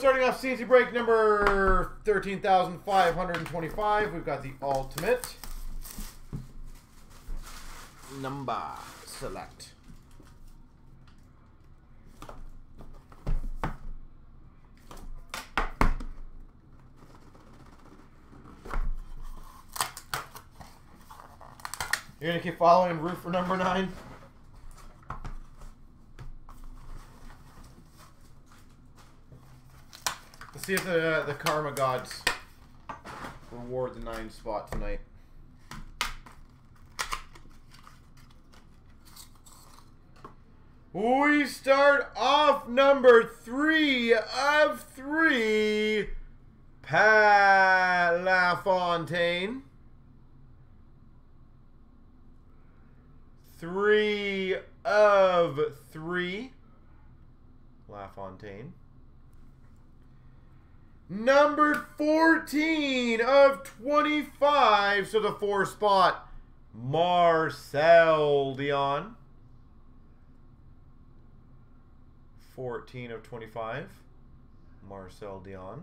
Starting off CNC break number 13,525, we've got the Ultimate. Number select. You're gonna keep following root for number nine? Let's see if the uh, the karma gods reward the nine spot tonight. We start off number three of three. Pat LaFontaine. Three of three. LaFontaine. Number 14 of 25. So the four spot, Marcel Dionne. 14 of 25, Marcel Dionne.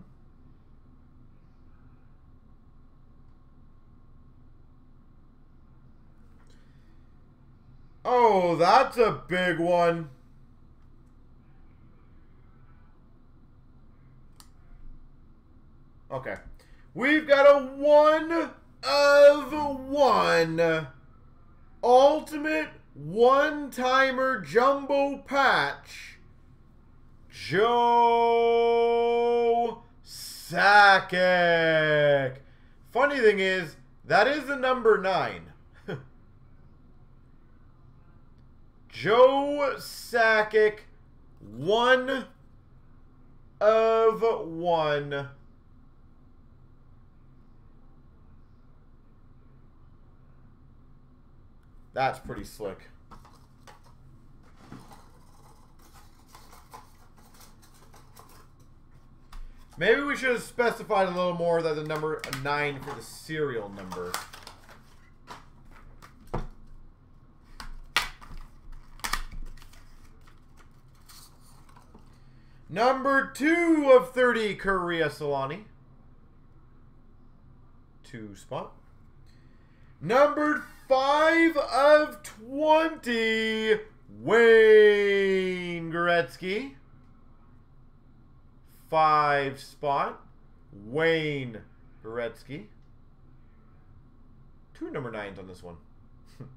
Oh, that's a big one. Okay. We've got a one of one ultimate one-timer jumbo patch. Joe Sakic. Funny thing is, that is the number nine. Joe Sakic, one of one. That's pretty slick. Maybe we should have specified a little more that the number 9 for the serial number. Number 2 of 30, Korea Solani. Two spot. Number 5 of 20, Wayne Gretzky five spot, Wayne Gretzky. Two number nines on this one.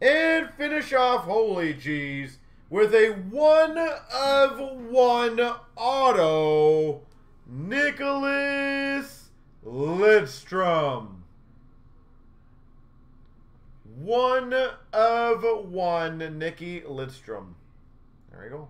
and finish off, holy jeez, with a one of one auto, Nicholas Lidstrom. One of one, Nikki Lidstrom. There we go.